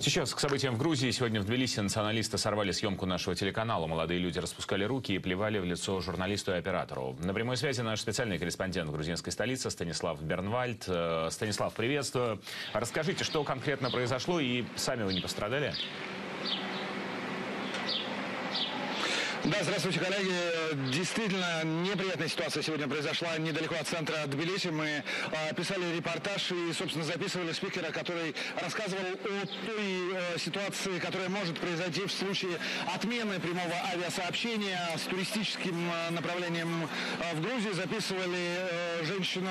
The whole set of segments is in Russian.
Сейчас к событиям в Грузии. Сегодня в Тбилиси националисты сорвали съемку нашего телеканала. Молодые люди распускали руки и плевали в лицо журналисту и оператору. На прямой связи наш специальный корреспондент грузинской столице Станислав Бернвальд. Э, Станислав, приветствую. Расскажите, что конкретно произошло и сами вы не пострадали? Да, здравствуйте, коллеги. Действительно, неприятная ситуация сегодня произошла недалеко от центра Тбилиси. Мы э, писали репортаж и, собственно, записывали спикера, который рассказывал о той э, ситуации, которая может произойти в случае отмены прямого авиасообщения с туристическим э, направлением э, в Грузии. Записывали женщину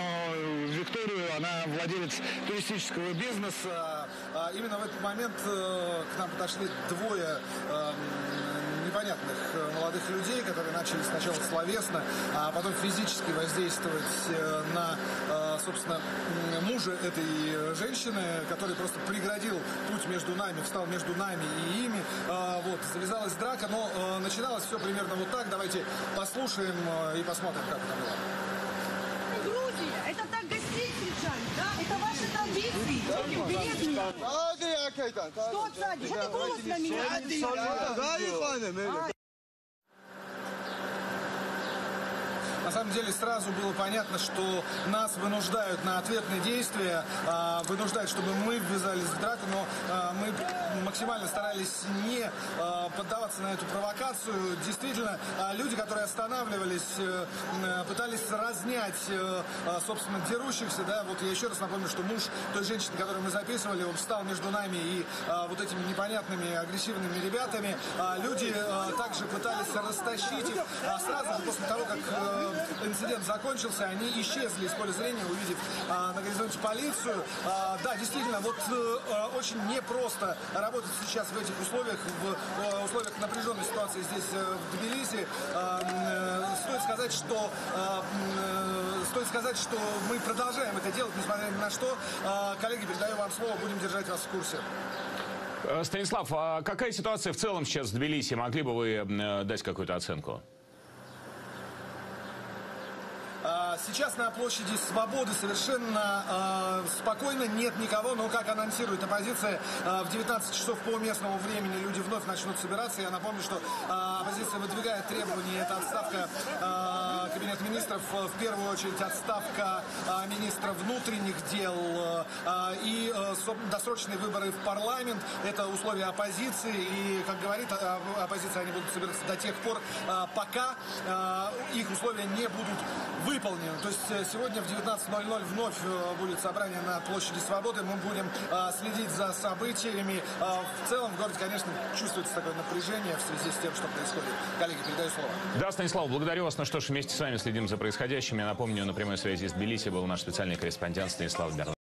Викторию, она владелец туристического бизнеса. А Именно в этот момент к нам подошли двое э, непонятных молодых людей, которые начали сначала словесно, а потом физически воздействовать э, на, э, собственно, мужа этой женщины, который просто преградил путь между нами, встал между нами и ими. А, Вот, завязалась драка, но э, начиналось все примерно вот так. Давайте послушаем э, и посмотрим, как это было. Грузия, это так гостей встречали, да? Это ваши мне. Hadi ya Kaytan. Что отсадишь? Это голос на меня. На самом деле сразу было понятно, что нас вынуждают на ответные действия, а, вынуждают, чтобы мы ввязались в драку, но а, мы максимально старались не а, поддаваться на эту провокацию. Действительно, люди, которые останавливались, э, м, пытались разнять, э, собственно, дерущихся. Да? Вот я еще раз напомню, что муж той женщины, которую мы записывали, он встал между нами и вот этими непонятными агрессивными ребятами. Люди также пытались растащить их. Сразу же после того, как э, инцидент закончился, они исчезли из поля зрения, увидев а, на горизонте полицию. А, Да, действительно, вот а, очень непросто работать сейчас в этих условиях, в э, условиях напряженной ситуации здесь, в Тбилиси. А, Стоит сказать, что а, стоит сказать, что мы продолжаем это делать, несмотря ни на что. А, Коллеги, передаю вам слово, будем держать вас в курсе. Станислав, а какая ситуация в целом сейчас в Тбилиси? Могли бы вы дать какую-то оценку? А, Сейчас на площади Свободы совершенно а, спокойно, нет никого, но, как анонсирует оппозиция, а, в 19 часов по местному времени люди вновь начнут собираться. Я напомню, что оппозиция выдвигает требования, это отставка Кабинета министров, в первую очередь отставка министра внутренних дел и досрочные выборы в парламент. Это условия оппозиции, и, как говорит оппозиция, они будут собираться до тех пор, пока их условия не будут выполнены. То есть э, сегодня в 19.00 вновь э, будет собрание на площади Свободы. Мы будем а, следить за событиями. В целом в городе, конечно, чувствуется такое напряжение в связи с тем, что происходит. Коллеги, передаю слово. Да, Станислав, благодарю вас. Ну что ж, вместе с вами следим за происходящим. Я напомню, на прямой связи из Тбилиси был наш специальный корреспондент Станислав Бернвальд.